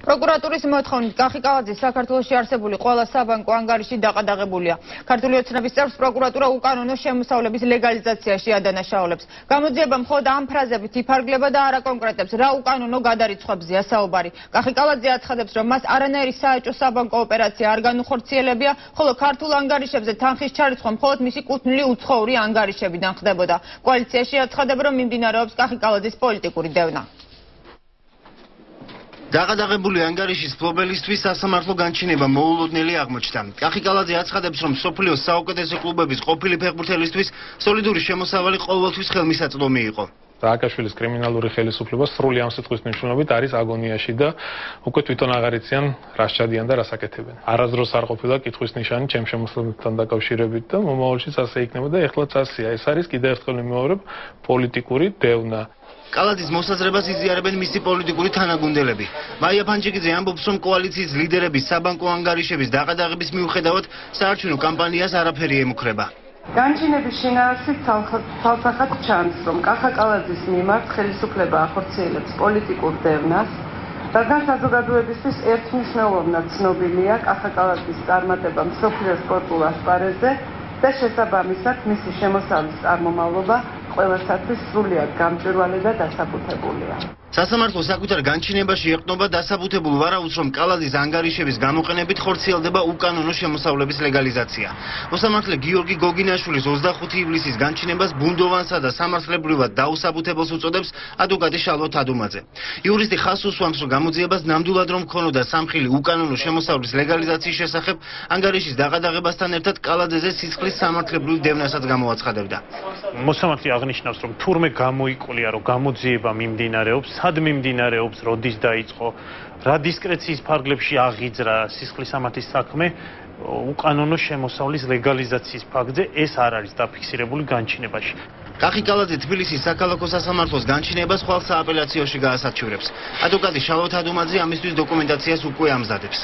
პროკურატურის მოთხოვნით კახიკავაძე საქართველოსში არსებული ყველა საბანკო ანგარიში დაყადაღებულია. ქართული ოცნების წევრს პროკურატურა უკანონო შემოსავლების ლეგალიზაციაში ადანაშაულებს. გამოძიება მხოლოდ ამ ფრაზებით იფარგლება და არა კონკრეტებს, რა უკანონო გადარიცხვებზეა საუბარი. კახიკავაძე აცხადებს, რომ მას არანაირი საეჭვო საბანკო ოპერაცია არ განუხორციელებია, ხოლო ქართულ ანგარიშებზე თანხის ჩარიცხვა მხოლოდ მისი კუთვნილი უცხოური ანგარიშებიდან ხდებოდა. კოალიციაში აცხადება, რომ მიმდინარეობს კახიკავაძის პოლიტიკური დევნა. დაღადაღებული ანგარიშის ფლობელისთვის სასამართლო განჩინება მოულოდნელი აღმოჩნდა. კახიკალაძე აცხადებს, რომ სოფლიოს საუკეთესო კლუბების ყოფილი ფეხბურთელისთვის სოლიდური შემოსავალი ყოველთვის ხელმისაწვდომი იყო. სააკაშვილის კრიმინალური ხელისუფლება სრული ამ სიტყვის მნიშვნელობით არის აგონიაში და უკვე თვითონ აღარ იციან რა შეჭადიან და რა საკეთებენ. არასდროს არ ყოფილა კითხვის ნიშანი ჩემ შემოსლებთან დაკავშირებით და მომავალშიც ასე იქნება და ეხლაც ასეა. ეს არის კიდევ ერთხელ მიმოვარებ პოლიტიკური დევნა. კალაძის მოსაზრებას იზიარებენ მისი პოლიტიკური თანაგუნდელები. მაია ფანჯიკიძე ამბობს, რომ კოალიციის ლიდერების საბანკო ანგარიშების დაყადაღების მიუხედავად საარჩევნო კამპანიას არაფერი ემუქრება. განჩინების შინაარსით თალთახად ჩანს, რომ კახა კალაძის მიმართ ხელისუფლება ახორციელებს პოლიტიკურ დევნას, რადგან საზოგადოებისთვის ერთმნიშვნელოვნად ცნობილია კახა კალაძის წარმატება მსოფლიოს სპორტულ ასპარეზზე და შესაბამისად მისი შემოსავლის წარმომავლობა ყველასათვის სრულიად გამჭვირვალე და დასაბუთებულია. სასამართლო საკუთარ განჩინებაში ეყნობა დასაბუთებულ ვარაუდს, რომ კალაძის ანგარიშების გამოყენებით ხორციელდება უკანონო შემოსავლების ლეგალიზაცია. მოსამართლე გიორგი გოგინაშვილის 25 ივლისის განჩინებას ბუნდოვანსა და სამართლებრივად დაუსაბუთებელს უწოდებს ადვოკატი შალვა თადუმაძე. იურისტი ხას უსვამს, რომ გამოძიებას ნამდვილად რომ ქონოდა სამხილი უკანონო შემოსავლის ლეგალიზაციის შესახებ, ანგარიშის დაყადაღებასთან ერთად კალაძეზე სიცხლის სამართლებრივ დევნასაც გამოაცხადებდა. მოსამართლე აღნიშნავს, რომ თურმე გამოიკვლია, რომ გამოძიება მიმდინარეობს სად მიმდინარეობს, როდის დაიწყო, რა დისკრეციის ფარგლებში აღიძრა სისხლის სამართლის საქმე უკანონო შემოსავლის ლეგალიზაციის ფაქტზე ეს არ არის დაფიქსირებული განჩინებაში. კახიკალაძე თბილისის საქალაქო სასამართლოს განჩინებას ხვალ სააპელაციოში გაასაჩივრებს. ადვოკატი შალვა თადუმაძე ამისთვის დოკუმენტაციას უკვე ამზადებს.